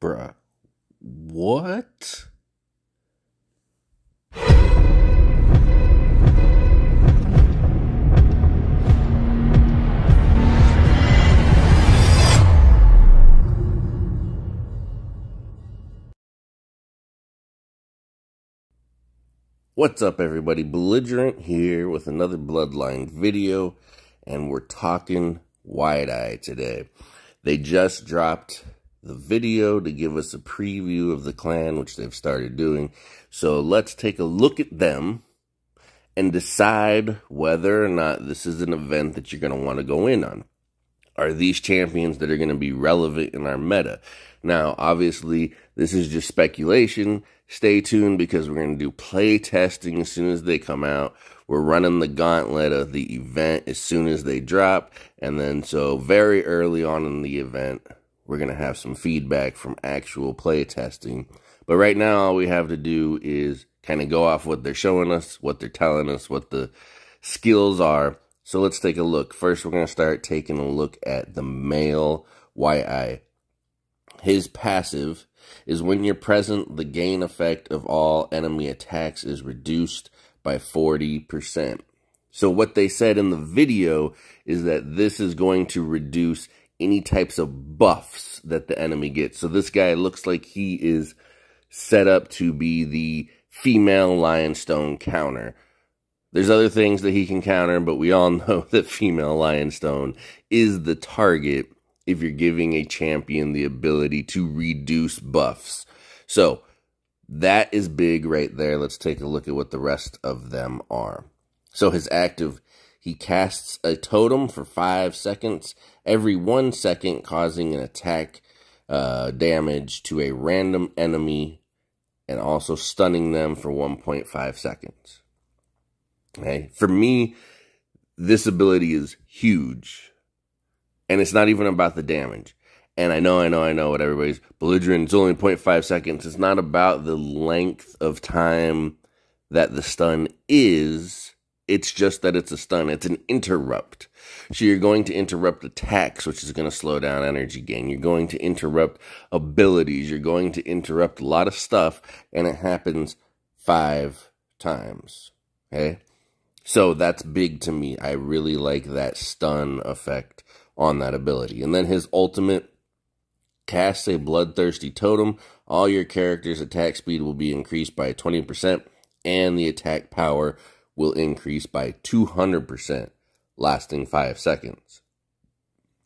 Bruh. What? What's up, everybody? Belligerent here with another Bloodline video, and we're talking White Eye today. They just dropped the video to give us a preview of the clan, which they've started doing. So let's take a look at them and decide whether or not this is an event that you're going to want to go in on. Are these champions that are going to be relevant in our meta? Now, obviously, this is just speculation. Stay tuned because we're going to do play testing as soon as they come out. We're running the gauntlet of the event as soon as they drop. And then, so very early on in the event, we're going to have some feedback from actual play testing. But right now, all we have to do is kind of go off what they're showing us, what they're telling us, what the skills are. So let's take a look. First, we're going to start taking a look at the male Eye. His passive is when you're present, the gain effect of all enemy attacks is reduced by 40%. So what they said in the video is that this is going to reduce any types of buffs that the enemy gets. So this guy looks like he is set up to be the female Lionstone counter. There's other things that he can counter, but we all know that female Lionstone is the target if you're giving a champion the ability to reduce buffs. So that is big right there. Let's take a look at what the rest of them are. So his active, he casts a totem for five seconds, every one second causing an attack uh, damage to a random enemy and also stunning them for 1.5 seconds. Okay, for me, this ability is huge and it's not even about the damage. And I know, I know, I know what everybody's belligerent. It's only 0.5 seconds. It's not about the length of time that the stun is. It's just that it's a stun. It's an interrupt. So you're going to interrupt attacks, which is going to slow down energy gain. You're going to interrupt abilities. You're going to interrupt a lot of stuff. And it happens five times. Okay. So that's big to me. I really like that stun effect on that ability. And then his ultimate casts a bloodthirsty totem. All your characters' attack speed will be increased by 20%, and the attack power will increase by 200%, lasting 5 seconds.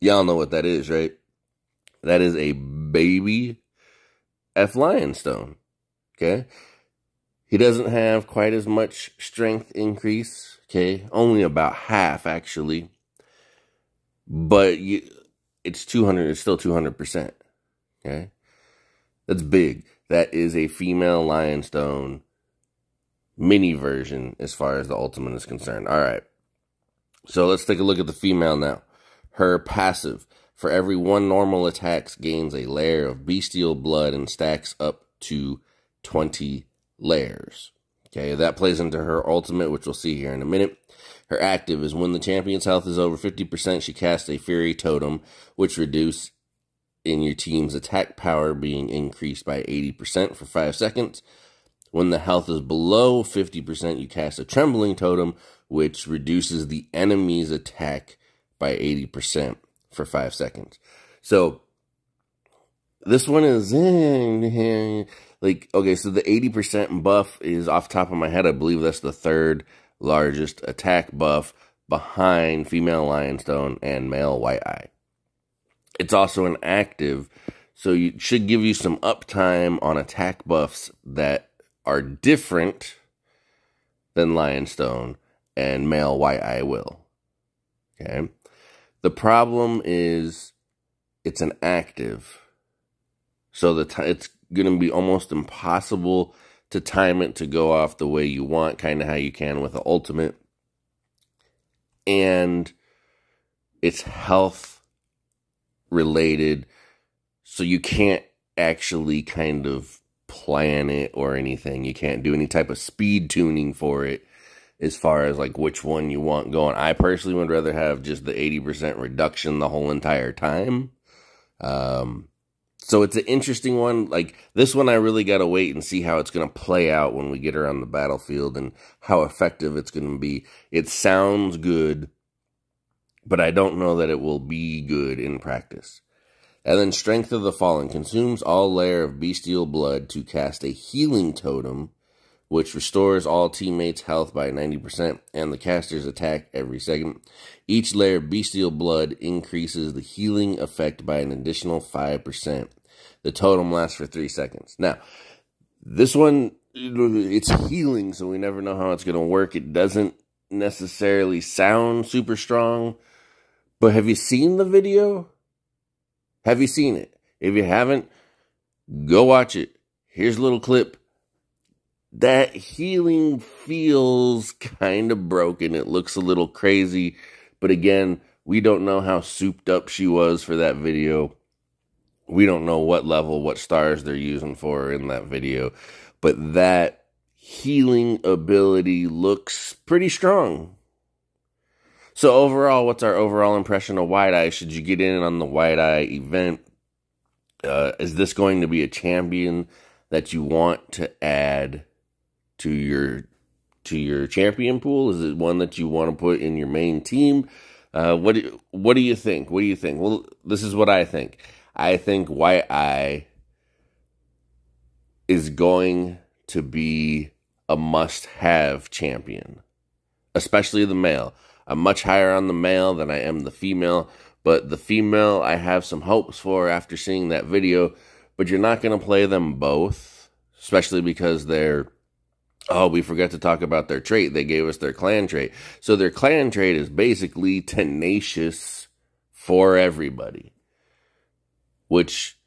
Y'all know what that is, right? That is a baby F Lionstone. Okay? He doesn't have quite as much strength increase. Okay? Only about half, actually but you, it's 200, it's still 200%. Okay. That's big. That is a female Lionstone mini version as far as the ultimate is concerned. All right. So let's take a look at the female now. Her passive. For every one normal attacks gains a layer of bestial blood and stacks up to 20 layers. Okay, that plays into her ultimate, which we'll see here in a minute. Her active is when the champion's health is over 50%, she casts a Fury Totem, which reduce in your team's attack power being increased by 80% for 5 seconds. When the health is below 50%, you cast a Trembling Totem, which reduces the enemy's attack by 80% for 5 seconds. So, this one is like okay so the 80% buff is off top of my head i believe that's the third largest attack buff behind female Lionstone and male White Eye. It's also an active, so it should give you some uptime on attack buffs that are different than Lionstone and male White Eye will. Okay. The problem is it's an active. So the it's going to be almost impossible to time it to go off the way you want, kind of how you can with the ultimate. And it's health related, so you can't actually kind of plan it or anything. You can't do any type of speed tuning for it as far as like which one you want going. I personally would rather have just the 80% reduction the whole entire time. Um, so it's an interesting one. Like this one, I really got to wait and see how it's going to play out when we get her on the battlefield and how effective it's going to be. It sounds good, but I don't know that it will be good in practice. And then Strength of the Fallen consumes all layer of bestial blood to cast a healing totem, which restores all teammates' health by 90% and the caster's attack every second. Each layer of bestial blood increases the healing effect by an additional 5%. The totem lasts for three seconds. Now, this one, it's healing, so we never know how it's going to work. It doesn't necessarily sound super strong, but have you seen the video? Have you seen it? If you haven't, go watch it. Here's a little clip. That healing feels kind of broken. It looks a little crazy. But again, we don't know how souped up she was for that video. We don't know what level, what stars they're using for in that video. But that healing ability looks pretty strong. So overall, what's our overall impression of White Eye? Should you get in on the White Eye event? Uh, is this going to be a champion that you want to add to your to your champion pool? Is it one that you want to put in your main team? Uh, what do, what do you think? What do you think? Well, this is what I think. I think White Eye is going to be a must-have champion, especially the male. I'm much higher on the male than I am the female, but the female I have some hopes for after seeing that video. But you're not going to play them both, especially because they're. Oh, we forgot to talk about their trait. They gave us their clan trait. So their clan trait is basically tenacious for everybody. Which,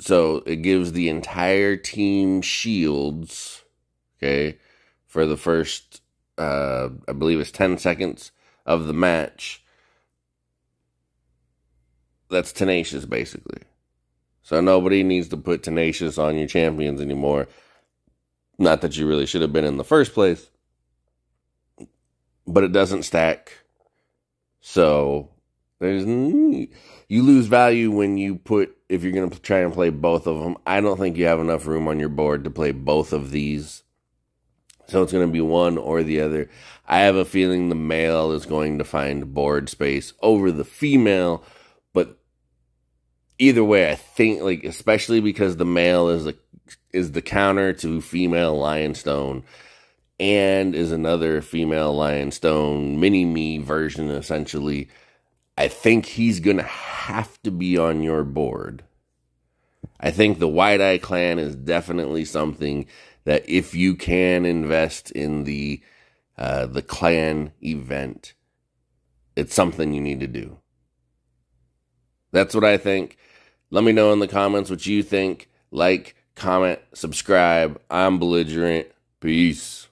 so it gives the entire team shields, okay, for the first, uh, I believe it's 10 seconds of the match that's tenacious, basically. So nobody needs to put tenacious on your champions anymore. Not that you really should have been in the first place, but it doesn't stack. So there's you lose value when you put if you're going to try and play both of them. I don't think you have enough room on your board to play both of these. So it's going to be one or the other. I have a feeling the male is going to find board space over the female, but either way, I think like especially because the male is a is the counter to female Lionstone and is another female Lionstone mini me version essentially. I think he's going to have to be on your board. I think the White Eye Clan is definitely something that if you can invest in the uh, the clan event, it's something you need to do. That's what I think. Let me know in the comments what you think. Like, comment, subscribe. I'm belligerent. Peace.